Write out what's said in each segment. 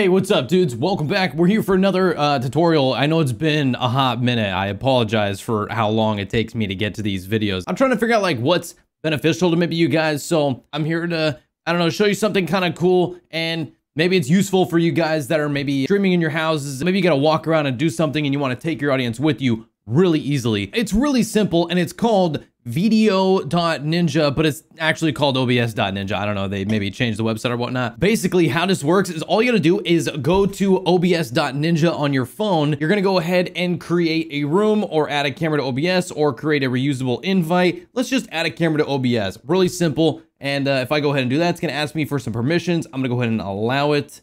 Hey, what's up dudes? Welcome back. We're here for another uh, tutorial. I know it's been a hot minute. I apologize for how long it takes me to get to these videos. I'm trying to figure out like what's beneficial to maybe you guys. So I'm here to, I don't know, show you something kind of cool and maybe it's useful for you guys that are maybe streaming in your houses. Maybe you got to walk around and do something and you want to take your audience with you really easily. It's really simple and it's called VDO.Ninja, but it's actually called obs.ninja. I don't know, they maybe changed the website or whatnot. Basically, how this works is all you gotta do is go to obs.ninja on your phone. You're gonna go ahead and create a room or add a camera to OBS or create a reusable invite. Let's just add a camera to OBS. Really simple. And uh, if I go ahead and do that, it's gonna ask me for some permissions. I'm gonna go ahead and allow it.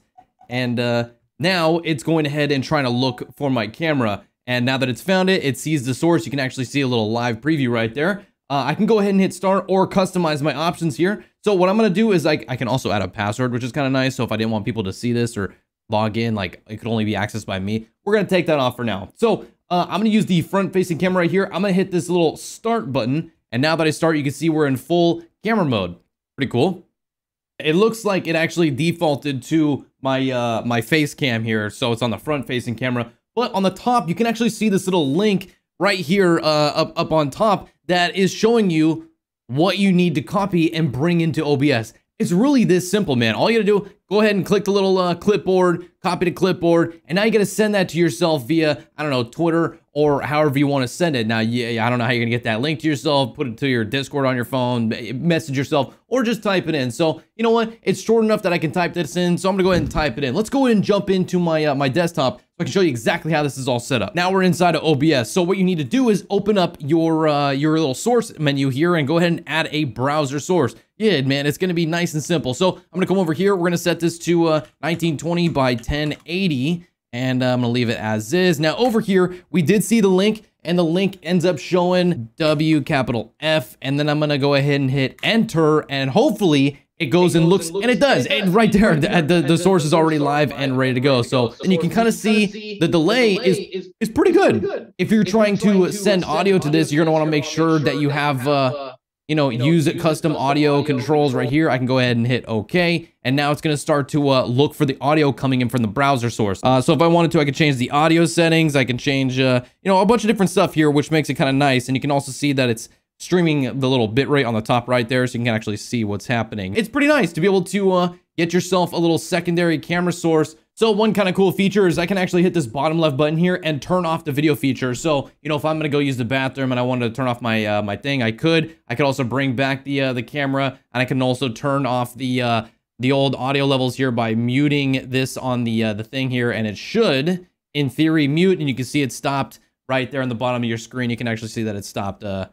And uh, now it's going ahead and trying to look for my camera. And now that it's found it, it sees the source. You can actually see a little live preview right there. Uh, I can go ahead and hit start or customize my options here. So what I'm going to do is I, I can also add a password, which is kind of nice. So if I didn't want people to see this or log in, like it could only be accessed by me, we're going to take that off for now. So uh, I'm going to use the front facing camera right here. I'm going to hit this little start button. And now that I start, you can see we're in full camera mode. Pretty cool. It looks like it actually defaulted to my uh, my face cam here. So it's on the front facing camera. But on the top, you can actually see this little link right here uh, up, up on top that is showing you what you need to copy and bring into OBS. It's really this simple, man. All you gotta do, go ahead and click the little uh, clipboard, copy to clipboard, and now you gotta send that to yourself via, I don't know, Twitter or however you want to send it. Now, yeah, I don't know how you're gonna get that link to yourself, put it to your Discord on your phone, message yourself, or just type it in. So, you know what? It's short enough that I can type this in, so I'm gonna go ahead and type it in. Let's go ahead and jump into my uh, my desktop so I can show you exactly how this is all set up. Now we're inside of OBS. So what you need to do is open up your uh, your little source menu here and go ahead and add a browser source. Yeah, man, it's gonna be nice and simple. So I'm gonna come over here. We're gonna set this to uh, 1920 by 1080 and uh, I'm gonna leave it as is. Now over here, we did see the link and the link ends up showing W capital F and then I'm gonna go ahead and hit enter and hopefully it goes, and, looks, and looks, and it does, and right there, the, the, the source is already live and ready to go. So, and you can kind of see the delay is is pretty good. If you're trying to send audio to this, you're gonna want to make sure that you have, uh, you know, use it custom audio controls right here. I can go ahead and hit OK, and now it's gonna start to uh, look for the audio coming in from the browser source. Uh, so if I wanted to, I could change the audio settings. I can change, uh, you know, a bunch of different stuff here, which makes it kind of nice. And you can also see that it's streaming the little bitrate on the top right there so you can actually see what's happening. It's pretty nice to be able to uh, get yourself a little secondary camera source. So one kind of cool feature is I can actually hit this bottom left button here and turn off the video feature. So, you know, if I'm going to go use the bathroom and I wanted to turn off my uh, my thing, I could. I could also bring back the uh, the camera and I can also turn off the uh, the old audio levels here by muting this on the uh, the thing here and it should in theory mute and you can see it stopped right there on the bottom of your screen. You can actually see that it stopped uh,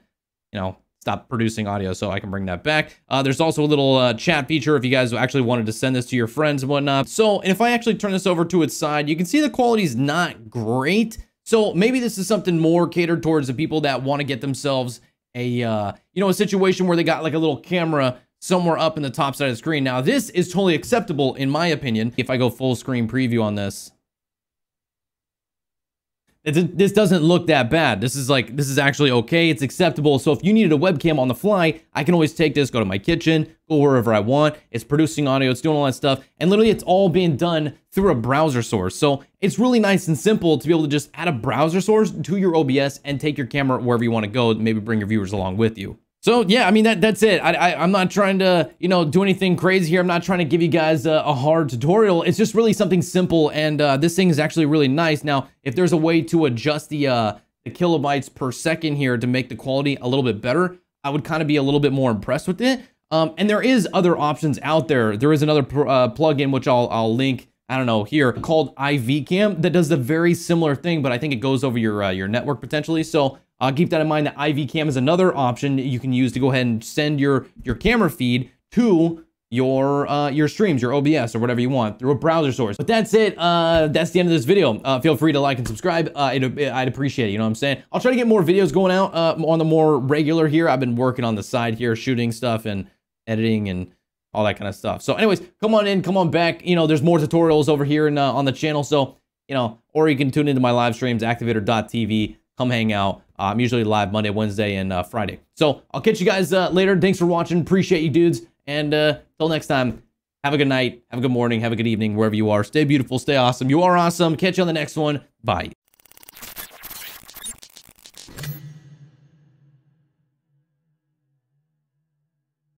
you know, stop producing audio so I can bring that back. Uh, there's also a little uh, chat feature if you guys actually wanted to send this to your friends and whatnot. So, and if I actually turn this over to its side, you can see the quality is not great. So maybe this is something more catered towards the people that want to get themselves a, uh, you know, a situation where they got like a little camera somewhere up in the top side of the screen. Now, this is totally acceptable in my opinion. If I go full screen preview on this, this doesn't look that bad. This is like, this is actually okay. It's acceptable. So if you needed a webcam on the fly, I can always take this, go to my kitchen, go wherever I want. It's producing audio, it's doing all that stuff. And literally it's all being done through a browser source. So it's really nice and simple to be able to just add a browser source to your OBS and take your camera wherever you want to go, maybe bring your viewers along with you. So yeah, I mean that that's it. I, I am not trying to you know do anything crazy here. I'm not trying to give you guys a, a hard tutorial. It's just really something simple, and uh, this thing is actually really nice. Now, if there's a way to adjust the uh, the kilobytes per second here to make the quality a little bit better, I would kind of be a little bit more impressed with it. Um, and there is other options out there. There is another uh, plugin which I'll I'll link. I don't know here called iVCam that does the very similar thing, but I think it goes over your uh, your network potentially. So uh, keep that in mind that iVCam is another option you can use to go ahead and send your, your camera feed to your uh, your streams, your OBS, or whatever you want through a browser source. But that's it. Uh, that's the end of this video. Uh, feel free to like and subscribe. Uh, I'd appreciate it. You know what I'm saying? I'll try to get more videos going out uh, on the more regular here. I've been working on the side here, shooting stuff and editing and all that kind of stuff. So anyways, come on in, come on back. You know, there's more tutorials over here and uh, on the channel. So, you know, or you can tune into my live streams, activater.tv. Come hang out. Uh, I'm usually live Monday, Wednesday, and uh, Friday. So I'll catch you guys uh, later. Thanks for watching. Appreciate you dudes. And uh, till next time, Have a good night. Have a good morning. Have a good evening, wherever you are. Stay beautiful. Stay awesome. You are awesome. Catch you on the next one. Bye.